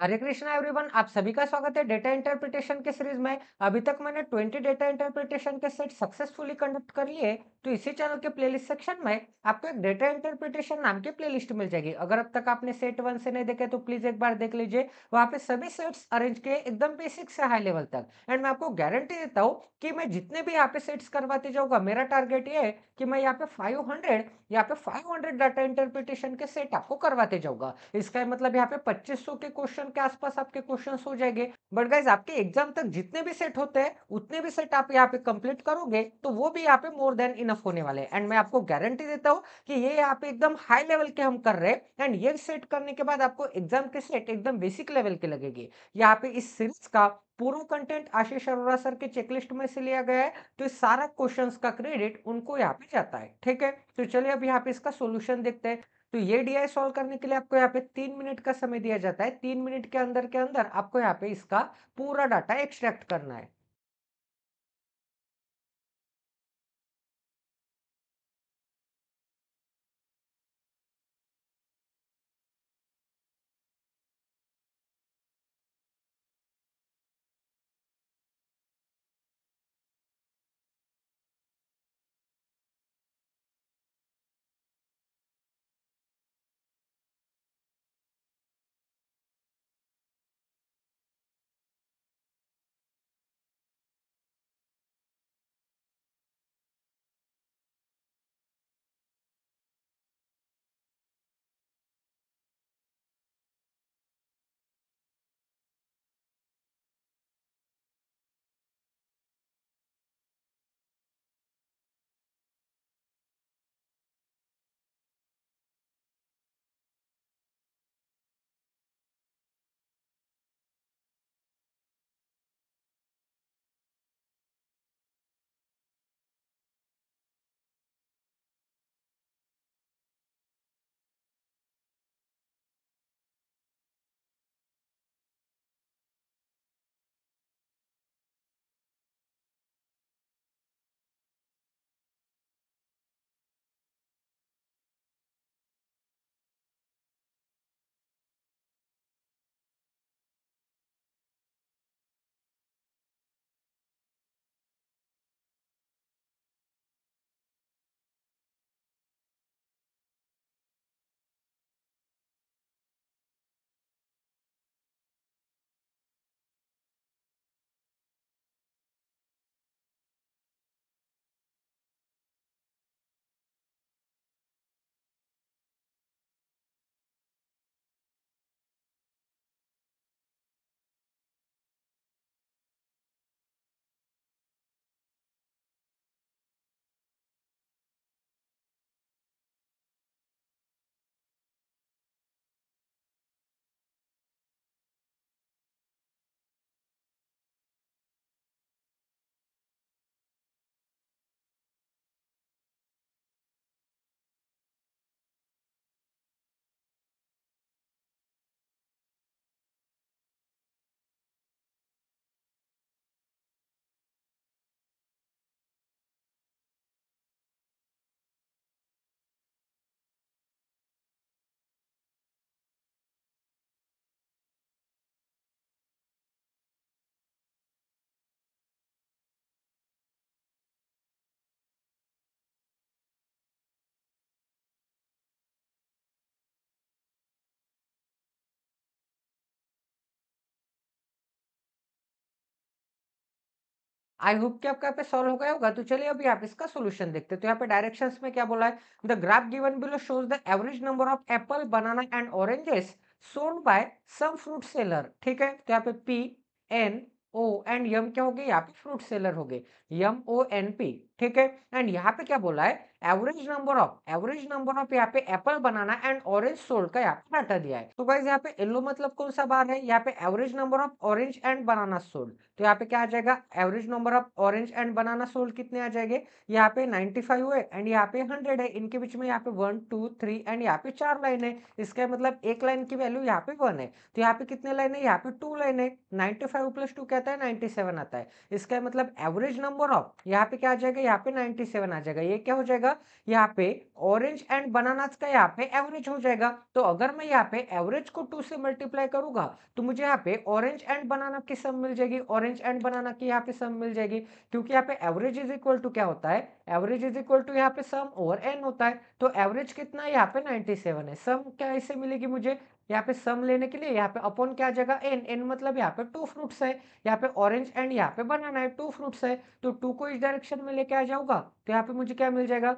हरे Krishna everyone आप सभी का स्वागत है डेटा इंटरप्रिटेशन के सीरीज़ में। अभी तक मैंने 20 डेटा इंटरप्रिटेशन के सेट सक्सेसफुली कंडक्ट कर लिए तो इसी चैनल के प्लेलिस्ट सेक्शन में आपको एक डेटा इंटरप्रिटेशन नाम की प्लेलिस्ट मिल जाएगी। अगर अब तक आपने सेट वन से नहीं देखे तो प्लीज़ एक बार देख लीजिए। वहाँ पे सभी सेट्स अरेंज किए एकदम बेसिक से हाई लेवल तक। एंड मैं आपको गारंटी देता हूँ कि मैं जितने भी यहाँ पे सेट्स करवाते जाऊँगा, मेरा टारगेट ये है कि मैं यहाँ पे फाइव हंड्रेड यहाँ पे फाइव हंड्रेड डाटा इंटरप्रिटेशन के सेट आपको करवाते जाऊँगा। इसका मतलब यहाँ पे पच्चीस के क्वेश्चन के आसपास आपके क्वेश्चन हो जाएँगे। बट गाइज़ आपके एग्ज़ाम तक जितने भी सेट होते हैं, उतने भी सेट आप यहाँ पे कंप्लीट करोगे तो वो भी यहाँ पे मोर देन इनफ होने वाले एंड मैं आपको गारंटी देता हूँ कि ये यहाँ पे एकदम हाई लेवल के हम कर रहे हैं। एंड ये सेट करने के बाद आपको एग्ज़ाम के सेट एकदम बेसिक लेवल के लगेगी। यहाँ पे इस सीरीज़ का पूरा कंटेंट आशीष अरोरा सर के चेकलिस्ट में से लिया गया है तो इस सारा क्वेश्चंस का क्रेडिट उनको यहाँ पे जाता है। ठीक है? तो चलिए अब यहाँ पे इसका सोल्यूशन देखते हैं। तो ये डीआई सॉल्व करने के लिए आपको यहाँ पे तीन मिनट का समय दिया जाता है। तीन मिनट के अंदर के अंदर आपको यहाँ पे इसका पूरा डाटा एक्सट्रैक्ट करना है। आई होप कि आपका यहाँ पे सॉल्व हो गया होगा। तो चलिए अभी आप इसका सोल्यूशन देखते हैं। तो यहाँ पे डायरेक्शंस में क्या बोला है? The graph given below shows the average number of apple banana and oranges sold by some fruit seller ठीक है? तो यहाँ पे P N O and M क्या हो गए? यहाँ पे फ्रूट सेलर हो गए। यम ओ एन पी ठीक है एंड यहाँ पे क्या बोला है average number of average number of यहाँ पे apple banana and orange sold का यहाँ पे डाटा दिया है तो गाइज़ यहाँ पे येलो मतलब कौन सा बार है यहाँ पे average number of orange and banana sold तो यहाँ पे क्या आ जाएगा average number of orange and banana sold कितने आ जाएँगे यहाँ पे 95 हुए एंड यहाँ पे 100 है इनके बीच में यहाँ पे वन टू थ्री एंड यहाँ पे चार लाइन है इसका मतलब एक लाइन की वैल्यू यहाँ पे वन है तो यहाँ पे कितने लाइन है यहाँ पे टू लाइन है नाइनटी फाइव प्लस टू कहता है नाइनटी सेवन आता है इसका मतलब एवरेज नंबर ऑफ़ यहाँ पे क्या आ जाएगा यहाँ पे 97 आ जाएगा। ये क्या हो जाएगा? यहाँ पे ऑरेंज एंड बनानास का यहाँ पे एवरेज हो जाएगा। तो अगर मैं यहाँ पे एवरेज को टू से मल्टीप्लाई करूँगा तो मुझे यहाँ पे ऑरेंज एंड बनाना की सम मिल जाएगी। ऑरेंज एंड बनाना की यहाँ पे सम मिल जाएगी। क्योंकि यहाँ पे एवरेज इज़ इक्वल टू क्या होता है? एवरेज इज़ इक्वल टू यहाँ पे सम ओवर एन होता है। तो एवरेज कितना यहाँ पे 97 है। सम क्या इससे मिलेगी मुझे? यहाँ पे सम लेने के लिए यहाँ पे अपॉन क्या जगह एन एन मतलब यहाँ पे टू फ्रूट्स है यहाँ पे ऑरेंज एंड यहाँ पे बनाना है टू फ्रूट्स है तो टू को इस डायरेक्शन में लेके आ जाऊँगा तो यहाँ पे मुझे क्या मिल जाएगा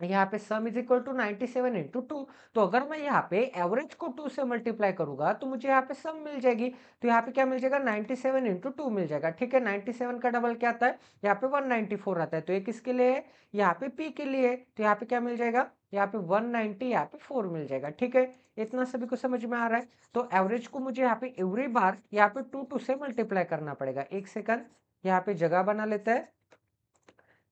यहाँ पे sum is equal to ninety seven into two तो अगर मैं यहाँ पे एवरेज को टू से मल्टीप्लाई करूँगा तो मुझे यहाँ पे सम मिल जाएगी तो यहाँ पे क्या मिल जाएगा नाइनटी सेवन इंटू टू मिल जाएगा ठीक है नाइनटी सेवन का डबल क्या आता है यहाँ पे वन नाइनटी फोर आता है तो ये किसके लिए है यहाँ पे पी के लिए तो यहाँ पे क्या मिल जाएगा यहाँ पे वन नाइनटी यहाँ पे फोर मिल जाएगा ठीक है इतना सभी को समझ में आ रहा है तो एवरेज को मुझे यहाँ पे एवरी बार यहाँ पे टू टू से मल्टीप्लाई करना पड़ेगा एक सेकंड यहाँ पे जगह बना लेते हैं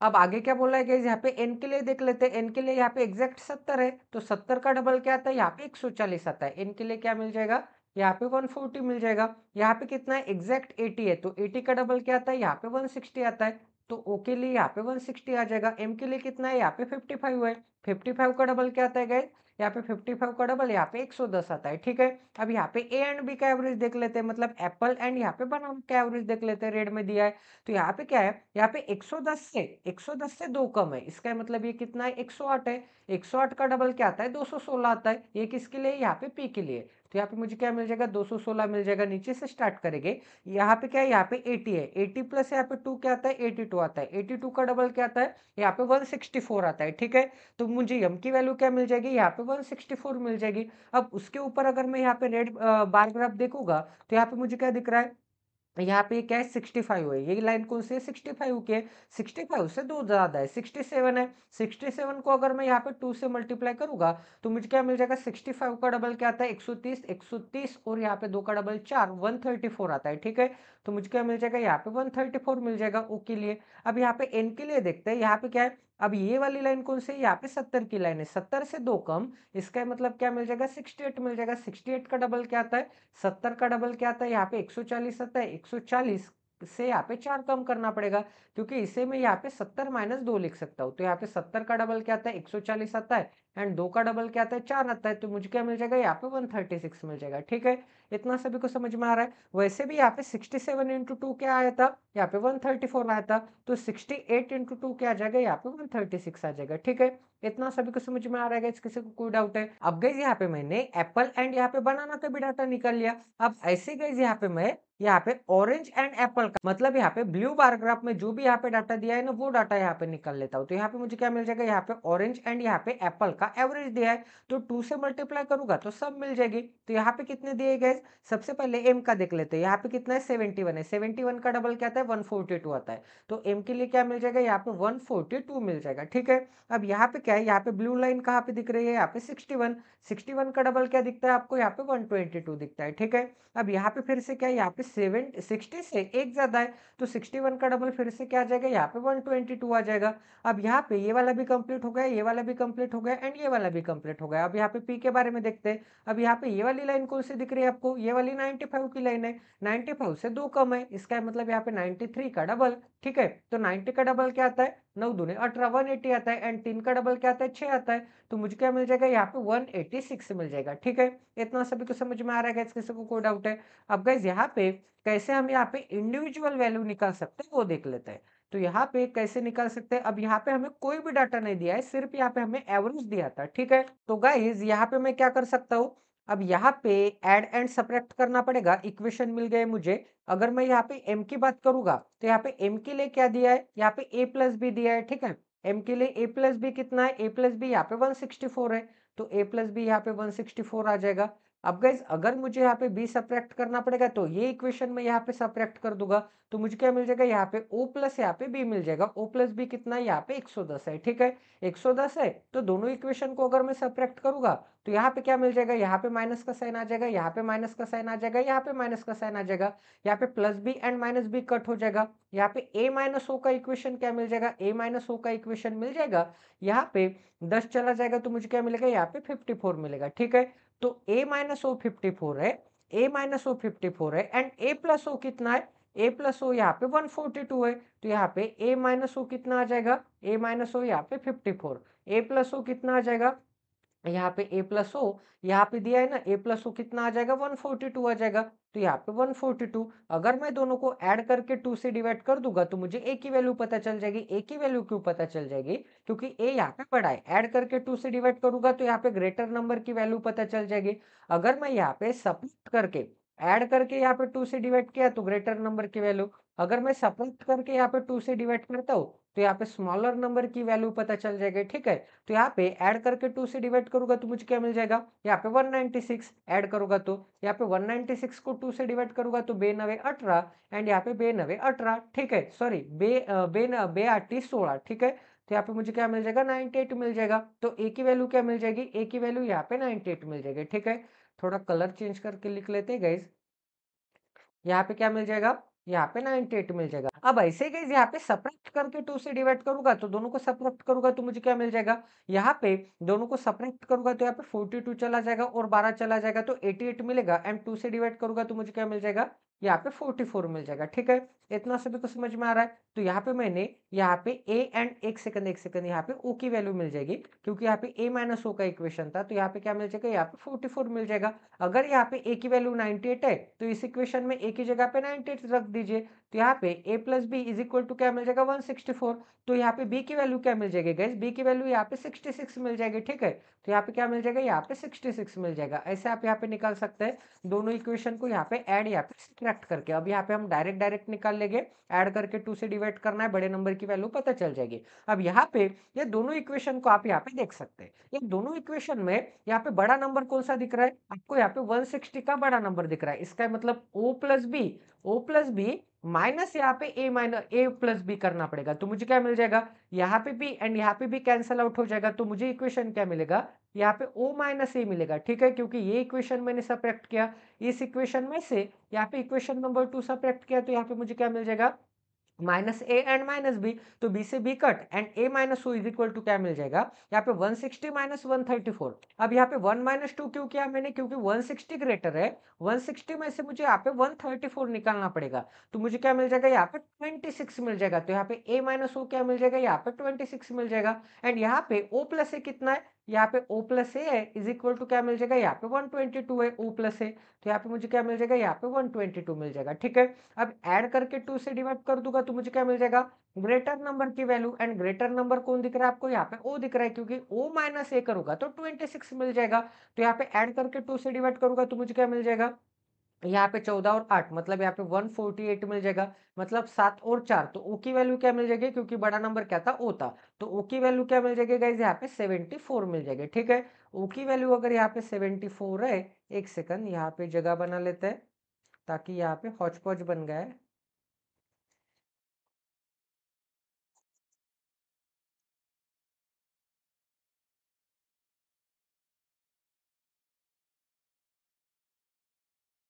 अब आगे क्या बोला है यहाँ पे एन के लिए देख लेते हैं एन के लिए यहाँ पे एग्जैक्ट सत्तर है तो सत्तर का डबल क्या आता है यहाँ पे एक सौ चालीस आता है एन के लिए क्या मिल जाएगा यहाँ पे वन फोर्टी मिल जाएगा यहाँ पे कितना है एग्जैक्ट एटी है तो एटी का डबल क्या आता है यहाँ पे वन सिक्सटी आता है तो ओ के लिए यहाँ पे वन सिक्सटी आ जाएगा। एम के लिए कितना है? यहाँ पे फिफ्टी फाइव है। फिफ्टी फाइव का डबल क्या आता है गए यहाँ पे 55 का डबल यहाँ पे 110 आता है, ठीक है? अब यहाँ पे ए एंड बी का एवरेज देख लेते हैं मतलब एप्पल एंड यहाँ पे बनाना का एवरेज देख लेते हैं रेड में दिया है। तो यहाँ पे क्या है? यहाँ पे 110 से 110 से दो कम है। इसका मतलब ये कितना है? 108 है। 108 का डबल क्या आता है? 216 आता है। ये किसके लिए? यहाँ पे पी के लिए। तो यहाँ पे मुझे क्या मिल जाएगा? 216 मिल जाएगा नीचे से स्टार्ट करेंगे। यहाँ पे क्या है? यहाँ पे 80 है। 80 प्लस यहाँ पे 2 क्या आता है? 82 आता है। 82 का डबल क्या आता है? यहाँ पे 164 आता है, ठीक है? तो मुझे यम की वैल्यू क्या मिल जाएगी? यहाँ पे 164 मिल जाएगी। अब उसके ऊपर अगर मैं यहाँ पे रेड बार ग्राफ देखूँगा तो यहाँ पे मुझे क्या दिख रहा है? यहाँ पे क्या है? सिक्सटी फाइव है। ये लाइन कौन सी है? सिक्सटी फाइव की है। सिक्सटी फाइव से दो ज़्यादा है। सिक्सटी सेवन है। सिक्सटी सेवन को अगर मैं यहाँ पे टू से मल्टीप्लाई करूँगा तो मुझे क्या मिल जाएगा? सिक्सटी फाइव का डबल क्या आता है? एक सौ तीस, एक सौ तीस और यहाँ पे दो का डबल चार वन थर्टी फोर आता है। ठीक है? तो मुझे क्या मिल जाएगा? यहाँ पे वन थर्टी फोर मिल जाएगा। ओ के लिए। अब यहाँ पे एन के लिए देखते हैं। यहाँ पे क्या है? अब ये वाली लाइन कौन सी यहाँ पे सत्तर की लाइन है। सत्तर से दो कम, इसका मतलब क्या मिल जाएगा? सिक्सटी एट मिल जाएगा। सिक्सटी एट का डबल क्या आता है? सत्तर का डबल क्या आता है? यहाँ पे एक सौ चालीस आता है। एक सौ चालीस से यहाँ पे चार कम करना पड़ेगा, क्योंकि इसे मैं यहाँ पे सत्तर माइनस दो लिख सकता हूँ। तो यहाँ पे सत्तर का डबल क्या आता है? एक सौ चालीस आता है। एंड दो का डबल क्या आता है? चार आता है तो मुझे क्या मिल जाएगा? यहाँ पे वन थर्टी सिक्स मिल जाएगा, ठीक है? इतना सभी को समझ में आ रहा है। वैसे भी यहाँ पे सिक्सटी सेवन इंटू टू क्या आया था? यहाँ पे वन थर्टी फोर आया था तो सिक्सटी एट इंटू टू क्या आ जाएगा? यहाँ पे वन थर्टी सिक्स आ जाएगा, ठीक है? इतना सभी को समझ में आ रहा है, इस किसी को कोई डाउट है? अब गई यहाँ पे मैंने एप्पल एंड यहाँ पे बनाना का भी डाटा निकाल लिया। अब ऐसे गई यहाँ पे मैं यहाँ पे ऑरेंज एंड एप्पल का मतलब यहाँ पे ब्लू बारग्राफ में जो भी यहाँ पे डाटा दिया है ना वो डाटा यहाँ पे निकल लेता हूँ तो यहाँ पे मुझे क्या मिल जाएगा यहाँ पे ऑरेंज एंड यहाँ पे एप्पल का एवरेज दिया है तो टू से मल्टीप्लाई करूँगा तो सब मिल जाएगी तो यहाँ पे कितने दिए गए सबसे पहले एम का देख लेते हैं यहाँ पे कितना है सेवेंटी है सेवेंटी का डबल क्या आता है वन आता है तो एम के लिए क्या मिल जाएगा यहाँ पे वन मिल जाएगा ठीक है अब यहाँ पे क्या है यहाँ पे ब्लू लाइन कहाँ पे दिख रही है यहाँ पे सिक्सटी वन का डबल क्या दिखता है आपको यहाँ पे वन दिखता है ठीक है अब यहाँ पे फिर से क्या है यहाँ पे सेवन सिक्सटी से एक ज़्यादा है तो सिक्सटी वन का डबल फिर से क्या आ जाएगा? यहाँ पे वन ट्वेंटी टू आ जाएगा। अब यहाँ पे ये वाला भी कंप्लीट हो गया, ये वाला भी कंप्लीट हो गया एंड ये वाला भी कंप्लीट हो गया। अब यहाँ पे पी के बारे में देखते हैं। अब यहाँ पे ये वाली लाइन कौन सी दिख रही है आपको? ये वाली नाइनटी फाइव की लाइन है। नाइनटी फाइव से दो कम है, इसका मतलब यहाँ पे नाइनटी थ्री का डबल ठीक है? तो नाइनटी का डबल क्या आता है? नौ दूने अठारह वन एटी आता है, एंड तीन का डबल क्या आता है, छह आता है तो मुझे क्या मिल जाएगा? यहाँ पे वन एटी सिक्स मिल जाएगा, ठीक है? इतना सभी को समझ में आ रहा है, किसी को कोई डाउट है? अब गैस यहाँ पे कैसे हम यहाँ पे इंडिविजुअल वैल्यू निकाल सकते हैं, वो देख लेते हैं। तो यहाँ पे कैसे निकाल सकते हैं? अब यहाँ पे हमें कोई भी डाटा नहीं दिया है, सिर्फ़ यहाँ पे हमें एवरेज दिया था, ठीक है? तो गाइज़ यहाँ पे मैं क्या कर सकता हूँ? अब यहाँ पे एड एंड सब्ट्रैक्ट करना पड़ेगा। इक्वेशन मिल गए मुझे। अगर मैं यहाँ पे एम की बात करूँगा तो यहाँ पे एम के लिए क्या दिया है? यहाँ पे ए प्लस बी दिया है, ठीक है? एम के लिए ए प्लस बी कितना है? ए प्लस बी यहाँ पे 164 है। तो ए प्लस बी यहाँ पे 164 आ जाएगा। अब गाइज़ अगर मुझे यहाँ पे बी सप्रैक्ट करना पड़ेगा तो ये इक्वेशन में यहाँ पे सब्ट्रैक्ट कर दूँगा तो मुझे क्या मिल जाएगा यहाँ पे ओ प्लस यहाँ पे बी मिल जाएगा ओ प्लस बी कितना है यहाँ पे 110 है ठीक है 110 है तो दोनों इक्वेशन को अगर मैं सप्रैक्ट करूँगा तो यहाँ पे क्या मिल जाएगा यहाँ पे माइनस का साइन आ जाएगा यहाँ पे माइनस का साइन आ जाएगा यहाँ पे माइनस का साइन आ जाएगा यहाँ पे plus B and minus B cut हो जाएगा यहाँ पे ए माइनस ओ का इक्वेशन क्या मिल जाएगा ए माइनस ओ का इक्वेशन मिल जाएगा यहाँ पे दस चला जाएगा तो मुझे क्या मिलेगा यहाँ पे फिफ्टी फोर मिलेगा ठीक है तो A minus O fifty four है A minus O fifty four है एंड ए प्लस ओ कितना है? ए प्लस ओ यहाँ पे 142 है तो यहाँ पे ए माइनस ओ कितना आ जाएगा? ए माइनस ओ यहाँ पे 54 ए प्लस ओ कितना आ जाएगा? यहाँ पे ए प्लस ओ यहाँ पे दिया है ना ए प्लस ओ कितना आ जाएगा? 142 आ जाएगा. तो यहाँ पे 142 अगर मैं दोनों को ऐड करके 2 से डिवाइड कर दूँगा तो मुझे ए की वैल्यू पता चल जाएगी। ए की वैल्यू क्यों पता चल जाएगी? क्योंकि ए यहाँ पे बड़ा है। ऐड करके 2 से डिवाइड करूँगा तो यहाँ पे ग्रेटर नंबर की वैल्यू पता चल जाएगी। अगर मैं यहाँ पे सपोर्ट करके ऐड करके यहाँ पे 2 से डिवाइड किया तो ग्रेटर नंबर की वैल्यू। अगर मैं सब्ट्रैक्ट करके यहाँ पे टू से डिवाइड करता हूँ तो यहाँ पे स्मॉलर नंबर की वैल्यू पता चल जाएगी, ठीक है? तो यहाँ पे ऐड करके 2 से डिवाइड करूँगा तो मुझे क्या मिल जाएगा? यहाँ पे 196 ऐड करूँगा तो। यहाँ पे 196 को टू से डिवाइड करूँगा तो बे नवे अठारह, एंड यहाँ पे बे नवे अठारह, ठीक है? सॉरी, बे बे बे आठी सोलह, ठीक है? तो यहाँ पे मुझे क्या मिल जाएगा? 98 मिल जाएगा। तो ए की वैल्यू क्या मिल जाएगी? ए की वैल्यू यहाँ पे 98 मिल जाएगी, ठीक है? थोड़ा कलर चेंज करके लिख लेते हैं गाइज़ यहाँ पे क्या मिल जाएगा? यहाँ पे 98 मिल जाएगा। अब ऐसे गाइज़ यहाँ पे सप्रेक्ट करके टू से डिवाइड करूँगा तो दोनों को सप्रेक्ट करूँगा तो मुझे क्या मिल जाएगा? यहाँ पे दोनों को सप्रेक्ट करूँगा तो यहाँ पे 42 चला जाएगा और 12 चला जाएगा तो 88 मिलेगा एंड टू से डिवाइड करूँगा तो मुझे क्या मिल जाएगा? यहाँ पे 44 मिल जाएगा, ठीक है? इतना सभी को समझ में आ रहा है। तो यहाँ पे मैंने, यहाँ पे ए एंड एक सेकंड एक सेकंड यहाँ पे ओ की वैल्यू मिल जाएगी, क्योंकि यहाँ पे ए माइनस ओ का इक्वेशन था तो यहाँ पे क्या मिल जाएगा? यहाँ पे 44 मिल जाएगा। अगर यहाँ पे ए की वैल्यू 98 है तो इस इक्वेशन में ए की जगह पे 98 रख दीजिए। तो यहाँ पे A plus B is equal to क्या मिल जाएगा 164 तो यहाँ पे बी की वैल्यू क्या मिल जाएगी गैस बी की वैल्यू यहाँ पे 66 मिल जाएगी ठीक है तो यहाँ पे क्या मिल जाएगा यहाँ पे 66 मिल जाएगा ऐसे आप यहाँ पे निकाल सकते हैं दोनों इक्वेशन को यहाँ पे ऐड यहाँ पे सब्ट्रैक्ट करके अब यहाँ पे हम डायरेक्ट डायरेक्ट निकाल लेंगे ऐड करके टू से डिवाइड करना है बड़े नंबर की वैल्यू पता चल जाएगी अब यहाँ पे ये दोनों इक्वेशन को आप यहाँ पे देख सकते हैं ये दोनों इक्वेशन में यहाँ पे बड़ा नंबर कौन सा दिख रहा है आपको यहाँ पे 160 का बड़ा नंबर दिख रहा है इसका मतलब O plus B O plus B minus यहाँ पे A minus A plus B करना पड़ेगा। तो मुझे क्या मिल जाएगा? यहाँ पे भी एंड यहाँ पे भी कैंसिल आउट हो जाएगा तो मुझे इक्वेशन क्या मिलेगा? यहाँ पे ओ माइनस ए मिलेगा, ठीक है? क्योंकि ये इक्वेशन मैंने सप्रेक्ट किया। इस इक्वेशन में से यहाँ पे इक्वेशन नंबर टू सप्रेक्ट किया तो यहाँ पे मुझे क्या मिल जाएगा? Minus A and minus B तो बी से B cut, and A minus O is equal to क्या मिल जाएगा? यहाँ पे 160 सिक्सटी माइनस वन अब यहाँ पे 1 माइनस टू क्यों किया मैंने? क्योंकि 160 ग्रेटर है 160 में से मुझे यहाँ पे 134 निकालना पड़ेगा। तो मुझे क्या मिल जाएगा? यहाँ पे 26 मिल जाएगा। तो यहाँ पे ए माइनस क्या मिल जाएगा? यहाँ पे 26 मिल जाएगा। एंड यहाँ पे ओ प्लस ए कितना है? यहाँ पे ओ प्लस ए है इज़ इक्वल टू क्या मिल जाएगा? यहाँ पे 122 है, O प्लस ए तो यहाँ पे मुझे क्या मिल जाएगा? यहाँ पे 122 मिल जाएगा, ठीक है? अब ऐड करके टू से डिवाइड कर दूँगा तो मुझे क्या मिल जाएगा? ग्रेटर नंबर की वैल्यू एंड ग्रेटर नंबर कौन दिख रहा है आपको? यहाँ पे ओ दिख रहा है, क्योंकि ओ माइनस ए करूँगा तो 26 मिल जाएगा। तो यहाँ पे एड करके टू से डिवाइड करूँगा तो मुझे क्या मिल जाएगा? यहाँ पे चौदह और आठ मतलब यहाँ पे वन फोर्टी एट मिल जाएगा मतलब सात और चार तो ओ की वैल्यू क्या मिल जाएगी? क्योंकि बड़ा नंबर क्या था? ओ था। तो ओ की वैल्यू क्या मिल जाएगी गाइज़ यहाँ पे सेवेंटी फोर मिल जाएगी, ठीक है? ओ की वैल्यू अगर यहाँ पे सेवेंटी फोर है, एक सेकंड, यहाँ पे जगह बना लेते हैं, ताकि यहाँ पे हॉचपॉच पौच बन गए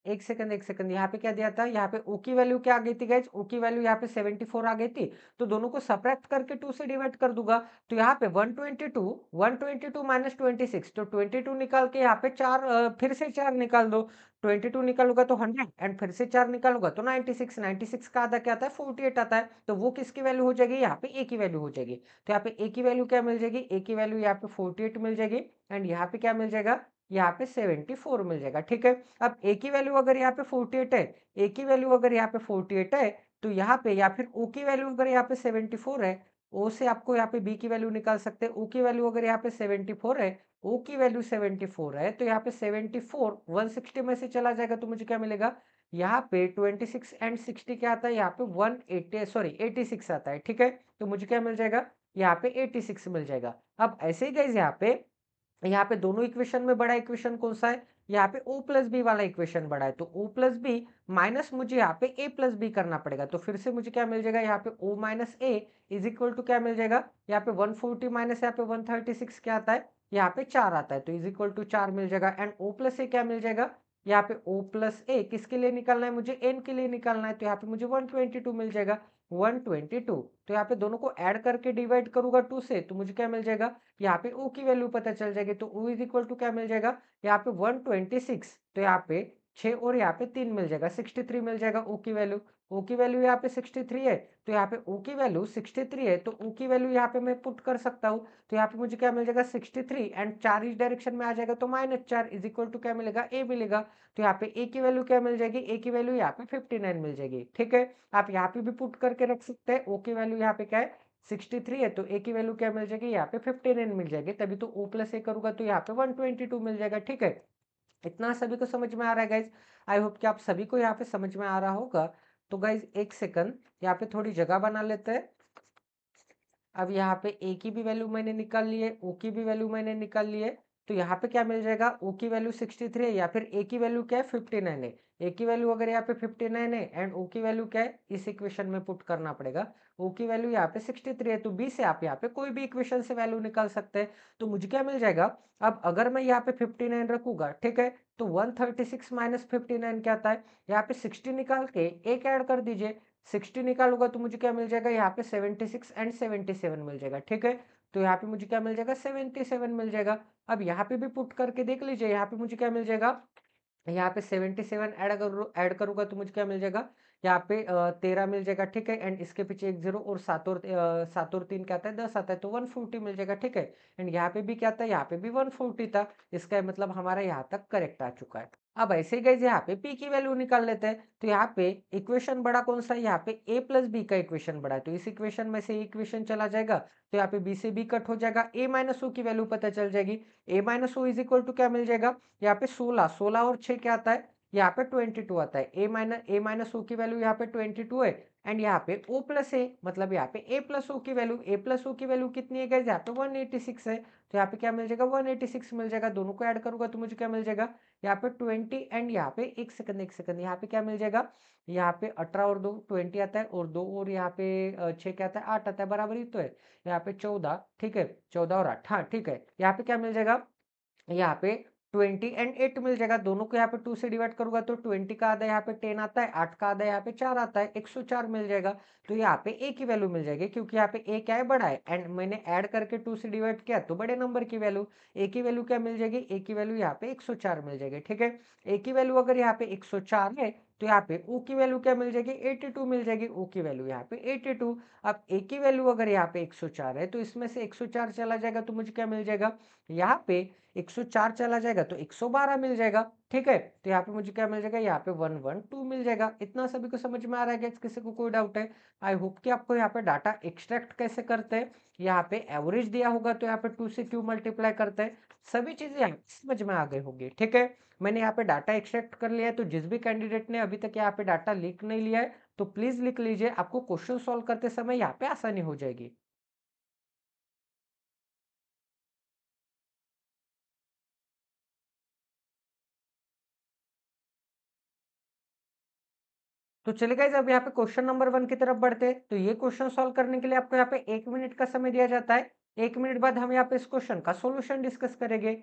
एक सेकंड एक सेकंड, यहाँ पे क्या दिया था? यहाँ पे ओ की वैल्यू क्या आ गई थी गाइज़ ओ की वैल्यू यहाँ पे 74 आ गई थी तो दोनों को सब्ट्रैक्ट करके 2 से डिवाइड कर दूँगा। तो यहाँ पे 122 122 माइनस ट्वेंटी तो 22 निकाल के यहाँ पे चार फिर से चार निकाल दो। 22 निकालूँगा तो 100 एंड फिर से चार निकालूँगा तो 96 96 का आधा क्या आता है? 48 आता है। तो वो किसकी वैल्यू हो जाएगी? यहाँ पे ए की वैल्यू हो जाएगी। तो यहाँ पे ए की वैल्यू क्या मिल जाएगी? ए की वैल्यू यहाँ पे 48 मिल जाएगी। एंड यहाँ पे क्या मिल जाएगा? यहाँ पे 74 मिल जाएगा ठीक है अब ए की वैल्यू अगर यहाँ पे 48 है ए की वैल्यू अगर यहाँ पे 48 है तो यहाँ पे या फिर ओ की वैल्यू अगर यहाँ पे 74 है ओ से आपको यहाँ पे बी की वैल्यू निकाल सकते हैं ओ की वैल्यू अगर यहाँ पे 74 है ओ की वैल्यू 74 है तो यहाँ पे 74 160 में से चला जाएगा तो मुझे क्या मिलेगा यहाँ पे 26 एंड 60 क्या आता है यहाँ पे 180 सॉरी 86 आता है ठीक है तो मुझे क्या मिल जाएगा यहाँ पे 86 मिल जाएगा अब ऐसे ही गए यहाँ पे यहाँ पे दोनों इक्वेशन में बड़ा इक्वेशन कौन सा है? यहाँ पे ओ प्लस बी वाला इक्वेशन बड़ा है। तो ओ प्लस बी माइनस मुझे यहाँ पे ए प्लस बी करना पड़ेगा। तो फिर से मुझे क्या मिल जाएगा? यहाँ पे O minus A is equal to क्या मिल जाएगा? यहाँ पे 140 माइनस यहाँ पे 136 क्या आता है? यहाँ पे चार आता है। तो इज़ इक्वल टू चार मिल जाएगा। एंड ओ प्लस ए क्या मिल जाएगा? यहाँ पे ओ प्लस ए किसके लिए निकालना है? मुझे एन के लिए निकालना है। तो यहाँ पे मुझे 122 मिल जाएगा। 122 तो यहाँ पे दोनों को ऐड करके डिवाइड करूँगा टू से तो मुझे क्या मिल जाएगा? यहाँ पे ओ की वैल्यू पता चल जाएगी तो ओ इज़ इक्वल टू क्या मिल जाएगा? यहाँ पे 126 तो यहाँ पे 6 और यहाँ पे तीन मिल जाएगा 63 मिल जाएगा ओ की वैल्यू ओ की वैल्यू यहाँ पे 63 है तो यहाँ पे ओ की वैल्यू 63 है तो ओ की वैल्यू यहाँ पे मैं पुट कर सकता हूँ तो यहाँ पे मुझे क्या मिल जाएगा 63 एंड चार इस डायरेक्शन में आ जाएगा तो माइनस चार इज़ इक्वल टू क्या मिलेगा ए मिलेगा तो यहाँ पे ए की वैल्यू क्या मिल जाएगी ए की वैल्यू यहाँ पे 59 मिल जाएगी ठीक है आप यहाँ पे भी पुट करके रख सकते हैं ओ की वैल्यू यहाँ पे क्या है 63 है तो ए की वैल्यू क्या मिल जाएगी यहाँ पे 59 मिल जाएगी तभी तो ओ प्लस ए करूँगा तो यहाँ पे 122 मिल जाएगा ठीक है इतना सभी को समझ में आ रहा है गाइज़ आई होप कि आप सभी को यहाँ पे समझ में आ रहा होगा। तो गाइज़ एक सेकंड यहाँ पे थोड़ी जगह बना लेते हैं। अब यहाँ पे ए की भी वैल्यू मैंने निकाल लिए ओ की भी वैल्यू मैंने निकाल लिए तो यहाँ पे क्या मिल जाएगा? ओ की वैल्यू 63 है या फिर ए की वैल्यू क्या है? 59 है। ए की वैल्यू अगर यहाँ पे 59 है एंड ओ की वैल्यू क्या है? इस इक्वेशन में पुट करना पड़ेगा। ओ की वैल्यू यहाँ पे 63 है तो बी से आप यहाँ पे कोई भी इक्वेशन से वैल्यू निकाल सकते हैं। तो मुझे क्या मिल जाएगा? अब अगर मैं यहाँ पे 59 रखूँगा, ठीक है? तो one thirty six minus fifty nine क्या आता है? यहाँ पे 60 निकाल के एक ऐड कर दीजिए। 60 निकालूँगा तो मुझे क्या मिल जाएगा? यहाँ पे 76 एंड 77 मिल जाएगा, ठीक है? तो यहाँ पे मुझे क्या मिल जाएगा? 77 मिल जाएगा। अब यहाँ पे भी पुट करके देख लीजिए, यहाँ पे मुझे क्या मिल जाएगा? यहाँ पे 77 ऐड करूँ, ऐड करूँगा तो मुझे क्या मिल जाएगा? यहाँ पे तेरह मिल जाएगा, ठीक है? एंड इसके पीछे एक ज़ीरो और सात और सात और तीन क्या आता है? दस आता है तो वन फोर्टी मिल जाएगा, ठीक है? एंड यहाँ पे भी क्या था? यहाँ पे भी वन फोर्टी था। इसका मतलब हमारा यहाँ तक करेक्ट आ चुका है। अब ऐसे गए यहाँ पे पी की वैल्यू निकाल लेते हैं। तो यहाँ पे इक्वेशन बड़ा कौन सा है? यहाँ पे ए प्लस बी का इक्वेशन बड़ा है। तो इस इक्वेशन में से इक्वेशन चला जाएगा। तो यहाँ पे बी से बी कट हो जाएगा। ए माइनस ओ की वैल्यू पता चल जाएगी। A minus O is equal to क्या मिल जाएगा? यहाँ पे 16 16 और छह क्या आता है? यहाँ पे 22 आता है। ए माइनस ए माइनस ओ की वैल्यू यहाँ पे 22 है। एंड यहाँ पे ओ प्लस ए मतलब यहाँ पे a प्लस ओ की वैल्यू ए प्लस ओ की वैल्यू कितनी है यहाँ पे 186 है तो यहाँ पे क्या मिल जाएगा 186 मिल जाएगा दोनों को ऐड करूँगा तो मुझे क्या मिल जाएगा यहाँ पे 20 एंड यहाँ पे एक सेकंड एक सेकंड यहाँ पे क्या मिल जाएगा यहाँ पे अठारह और दो ट्वेंटी आता है और दो और यहाँ पे छः क्या आता है आठ आता है बराबर ही तो है यहाँ पे चौदह ठीक है चौदह और आठ हाँ ठीक है यहाँ पे क्या मिल जाएगा यहाँ पे ट्वेंटी एंड एट मिल जाएगा। दोनों को यहाँ पे टू से डिवाइड करूँगा तो ट्वेंटी का आधा यहाँ पे टेन आता है, आठ का आधा यहाँ पे चार आता है, एक सौ चार मिल जाएगा। तो यहाँ पे ए की वैल्यू मिल जाएगी क्योंकि यहाँ पे ए क्या है, बड़ा है। एंड मैंने ऐड करके टू से डिवाइड किया तो बड़े नंबर की वैल्यू ए की वैल्यू क्या मिल जाएगी? ए की वैल्यू यहाँ पे एक सौ चार मिल जाएगी, ठीक है? ए की वैल्यू अगर यहाँ पे एक सौ चार है तो यहाँ पे ओ की वैल्यू क्या मिल जाएगी? 82 मिल जाएगी ओ की वैल्यू यहाँ पे 82 अब ए की वैल्यू अगर यहाँ पे 104 है तो इसमें से 104 चला जाएगा तो मुझे क्या मिल जाएगा? यहाँ पे 104 चला जाएगा तो 112 मिल जाएगा। ठीक है? तो यहाँ पे मुझे क्या मिल जाएगा? यहाँ पे 112 मिल जाएगा। इतना सभी को समझ में आ रहा है कि किसी को कोई डाउट है? आई होप कि आपको यहाँ पे डाटा एक्सट्रैक्ट कैसे करते हैं? यहाँ पे एवरेज दिया होगा तो यहाँ पे टू से क्यू मल्टीप्लाई करते हैं। सभी चीज़ें समझ में आ गई होगी, ठीक है? मैंने यहाँ पे डाटा एक्सट्रैक्ट कर लिया है तो जिस भी कैंडिडेट ने अभी तक यहाँ पे डाटा लिख नहीं लिया है तो प्लीज़ लिख लीजिए, आपको क्वेश्चन सॉल्व करते समय यहाँ पे आसानी हो जाएगी। तो चले गए अब यहाँ पे क्वेश्चन नंबर वन की तरफ़ बढ़ते हैं तो ये क्वेश्चन सॉल्व करने के लिए आपको यहाँ पे एक मिनट का समय दिया जाता है। एक मिनट बाद हम यहाँ पे इस क्वेश्चन का सोल्यूशन डिस्कस करेंगे।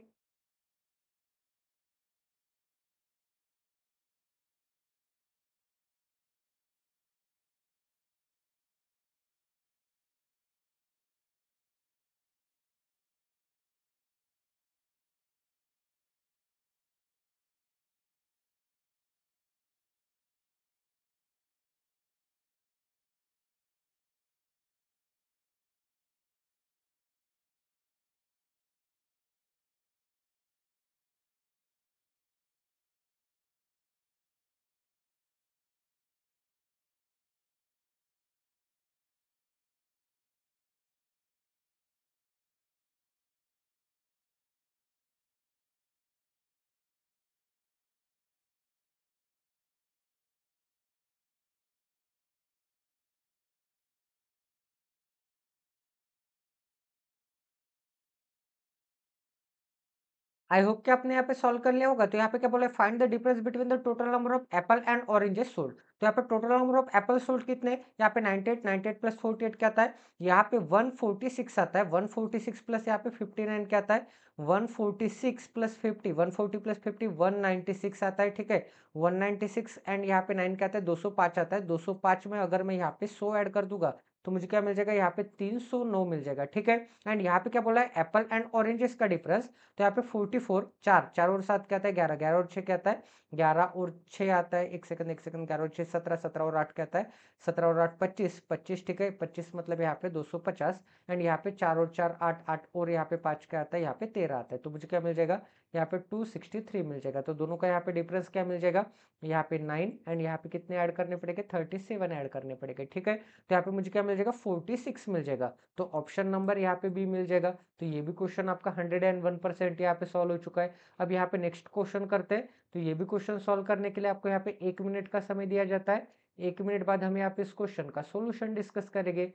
आई होप कि आपने यहाँ पे सॉल्व कर लिया होगा। तो यहाँ पे क्या बोला find the difference between the total number of apple and oranges sold तो यहाँ पे total number of apple sold कितने यहाँ पे 98 98 प्लस 48 क्या आता है? यहाँ पे 146 आता है। 146 प्लस यहाँ पे 59 क्या आता है? 146 प्लस 50 140 प्लस 50 196 आता है, ठीक है? 196 एंड यहाँ पे 9 क्या आता है? 205 आता है। 205 में अगर मैं यहाँ पे 100 ऐड कर दूँगा तो मुझे क्या मिल जाएगा? यहाँ पे 309 मिल जाएगा, ठीक है? एंड यहाँ पे क्या बोला है? एप्पल एंड ऑरेंजेस का डिफरेंस तो यहाँ पे 44 चार चार और सात क्या है? ग्यारह ग्यारह और छः क्या है? ग्यारह और छः आता है, एक सेकंड एक सेकंड ग्यारह और छः सत्रह सत्रह और आठ क्या है? सत्रह और आठ, पच्चीस पच्चीस, ठीक है? पच्चीस मतलब यहाँ पे दो सौ पचास एंड यहाँ पे चार और चार, आठ आठ और यहाँ पे पाँच क्या आता है? यहाँ पे तेरह आता है तो मुझे क्या मिल जाएगा? यहाँ पे टू सिक्सटी थ्री मिल जाएगा तो दोनों का यहाँ पे डिफरेंस क्या मिल जाएगा यहाँ पे नाइन एंड यहाँ पे कितने ऐड करने पड़ेंगे थर्टी सेवन ऐड करने पड़ेंगे ठीक है तो यहाँ पे मुझे क्या मिल जाएगा फोर्टी सिक्स मिल जाएगा तो ऑप्शन नंबर यहाँ पे बी मिल जाएगा तो ये भी क्वेश्चन आपका हंड्रेड एंड वन परसेंट यहाँ पे सॉल्व हो चुका है अब यहाँ पे नेक्स्ट क्वेश्चन करते हैं तो ये भी क्वेश्चन सॉल्व करने के लिए आपको यहाँ पे एक मिनट का समय दिया जाता है एक मिनट बाद हम यहाँ पे इस क्वेश्चन का सोल्यूशन डिस्कस करेंगे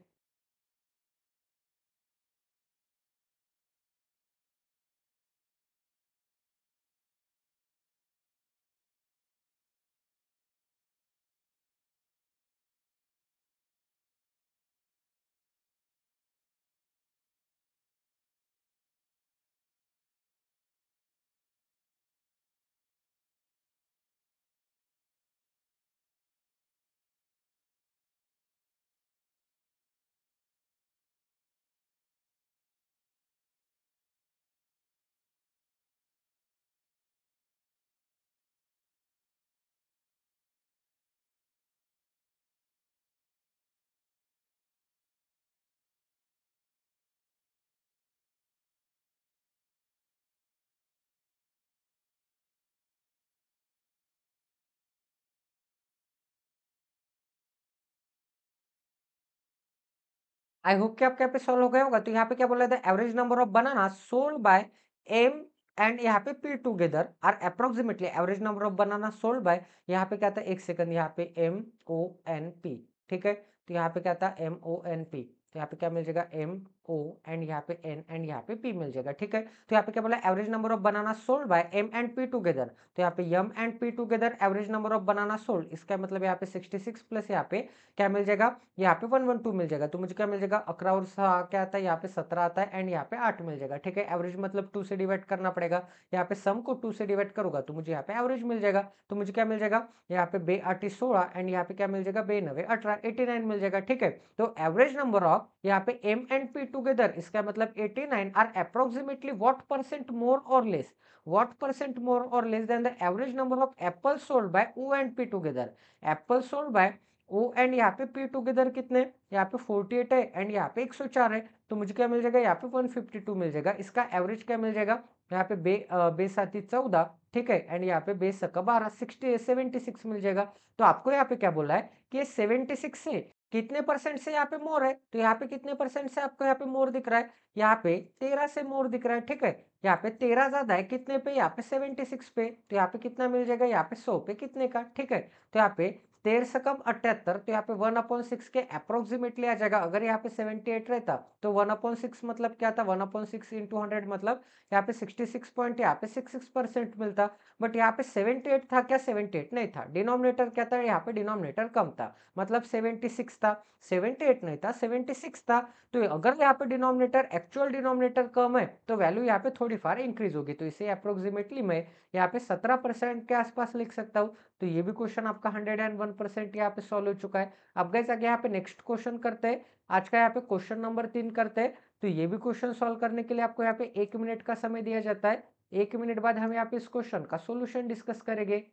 आई होप कि आपके यहाँ पे सॉल्व हो गया होगा। तो यहाँ पे क्या बोला था? Average number of banana sold by M and यहाँ पे P together are approximately average number of banana sold by यहाँ पे क्या था? एक सेकंड यहाँ पे एम ओ एन पी ठीक है? तो यहाँ पे क्या था? एम ओ एन पी तो यहाँ पे क्या मिल जाएगा? एम ओ एंड यहाँ पे एन एंड यहाँ पे पी मिल जाएगा ठीक है तो यहाँ पे क्या बोला average number of banana sold by M and P together तो यहाँ पे M and P together average number of banana sold इसका मतलब यहाँ पे 66 प्लस यहाँ पे क्या मिल जाएगा यहाँ पे वन वन टू मिल जाएगा तो मुझे क्या मिल जाएगा अकरा और क्या आता है यहाँ पे सत्रह आता है एंड यहाँ पे आठ मिल जाएगा ठीक है एवरेज मतलब टू से डिवाइड करना पड़ेगा यहाँ पे सम को टू से डिवाइड करूँगा तो मुझे यहाँ पे एवरेज मिल जाएगा तो मुझे क्या मिल जाएगा यहाँ पे बे आठी सोलह एंड यहाँ पे क्या मिल जाएगा बे नवे अठारह एटी नाइन मिल जाएगा ठीक है तो एवरेज नंबर ऑफ़ यहाँ पे एम एंड पी टूगेदर इसका मतलब 89 are approximately what percent more or less? What percent more or less than the average number of apples sold by O and P together? Apples sold by O and यहाँ पे P together कितने यहाँ पे 48 है and यहाँ पे 104 है। तो मुझे क्या मिल जाएगा? यहाँ पे 152 मिल जाएगा। इसका एवरेज क्या मिल जाएगा? यहाँ पे बे बे साथी चौदह, ठीक है? एंड यहाँ पे बे सका बारह सिक्सटी सेवेंटी सिक्स मिल जाएगा। तो आपको यहाँ पे क्या बोला है? कि सेवेंटी सिक्स से कितने परसेंट से यहाँ पे मोर है? तो यहाँ पे कितने परसेंट से आपको यहाँ पे मोर दिख रहा है? यहाँ पे तेरह से मोर दिख रहा है, ठीक है? यहाँ पे तेरह ज़्यादा है, कितने पे? यहाँ पे सेवेंटी सिक्स पे। तो यहाँ पे कितना मिल जाएगा? यहाँ पे सौ पे कितने का, ठीक है? तो यहाँ पे तेरह से कम अठहत्तर तो यहाँ पे वन अपॉन सिक्स के अप्रोक्सीमेटली आ जाएगा। अगर यहाँ पे सेवेंटी एट रहता तो वन अपॉन सिक्स मतलब क्या था? One upon six into hundred मतलब यहाँ पे सिक्सटी सिक्स पॉइंट यहाँ पे सिक्स सिक्स परसेंट मिलता। बट यहाँ पे सेवेंटी एट था क्या? सेवेंटी एट नहीं था। डिनोमिनेटर क्या था? यहाँ पे डिनोमिनेटर कम था। मतलब सेवेंटी सिक्स था। सेवेंटी एट नहीं था सेवेंटी सिक्स था। तो अगर यहाँ पे डिनोमिनेटर एक्चुअल डिनोमिनेटर कम है तो वैल्यू यहाँ पे थोड़ी फार इंक्रीज होगी। तो इसे अप्रोक्सीमेटली मैं यहाँ पे सत्रह परसेंट के आसपास लिख सकता हूँ। तो ये भी क्वेश्चन आपका हंड्रेड एंड वन परसेंट यहाँ पे सॉल्व हो चुका है। अब गए आगे यहाँ पे नेक्स्ट क्वेश्चन करते हैं। आज का यहाँ पे क्वेश्चन नंबर तीन करते हैं। तो ये भी क्वेश्चन सॉल्व करने के लिए आपको यहाँ पे एक मिनट का समय दिया जाता है। एक मिनट बाद हम यहाँ पे इस क्वेश्चन का सोल्यूशन डिस्कस करेंगे।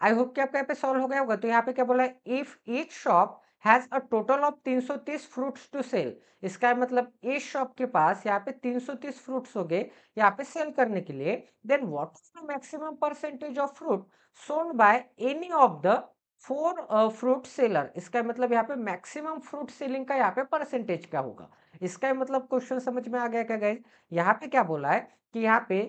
आई होप कि आपका यहाँ पे सॉल्व हो गया होगा। तो यहाँ पे क्या बोला है? If each shop has a total of 330 fruits to sell इसका मतलब इस शॉप के पास यहाँ पे 330 फ्रूट्स हो गए यहाँ पे सेल करने के लिए then what is the maximum percentage of fruit sold by any of the four fruit seller इसका मतलब यहाँ पे मैक्सिमम फ्रूट सेलिंग का यहाँ पे परसेंटेज क्या होगा? इसका मतलब क्वेश्चन समझ में आ गया क्या गाइस यहाँ पे क्या बोला है कि यहाँ पे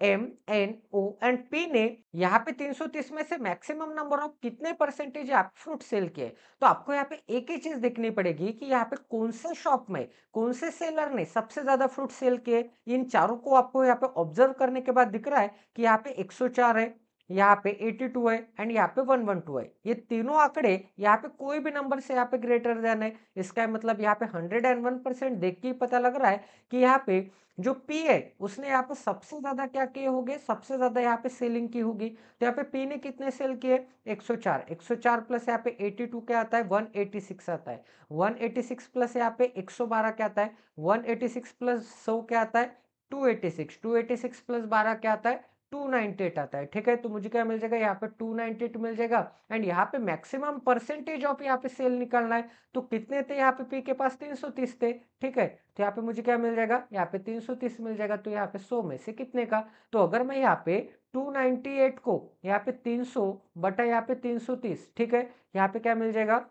M N O and P ने यहाँ पे 330 में से मैक्सिमम नंबर ऑफ़ कितने परसेंटेज आप फ्रूट सेल किए? तो आपको यहाँ पे एक ही चीज़ देखनी पड़ेगी कि यहाँ पे कौन से शॉप में, कौन से सेलर ने सबसे ज़्यादा फ्रूट सेल किए? इन चारों को आपको यहाँ पे ऑब्ज़र्व करने के बाद दिख रहा है कि यहाँ पे 104 है। यहाँ पे 82 है एंड यहाँ पे 112 है ये तीनों आंकड़े यहाँ पे कोई भी नंबर से यहाँ पे ग्रेटर देन है इसका मतलब यहाँ पे 101 परसेंट देख के ही पता लग रहा है कि यहाँ पे जो पी है उसने यहाँ पे सबसे ज़्यादा क्या किए होंगे सबसे ज़्यादा यहाँ पे सेलिंग की होगी तो यहाँ पे पी ने कितने सेल किए 104 104 प्लस यहाँ पे 82 क्या आता है 186 आता है 186 प्लस यहाँ पे 112 क्या आता है 186 प्लस 100 क्या आता है 286 286 प्लस 12 क्या आता है 298 आता है ठीक है तो मुझे क्या मिल जाएगा यहाँ पे 298 मिल जाएगा एंड यहाँ पे मैक्सिमम परसेंटेज ऑफ़ यहाँ पे सेल निकालना है तो कितने थे यहाँ पे पी के पास 330 थे ठीक है तो यहाँ पे मुझे क्या मिल जाएगा यहाँ पे 330 मिल जाएगा तो यहाँ पे 100 में से कितने का तो अगर मैं यहाँ पे 298 को यहाँ पे 300 बटा यहाँ पे 330 ठीक है यहाँ पे क्या मिल जाएगा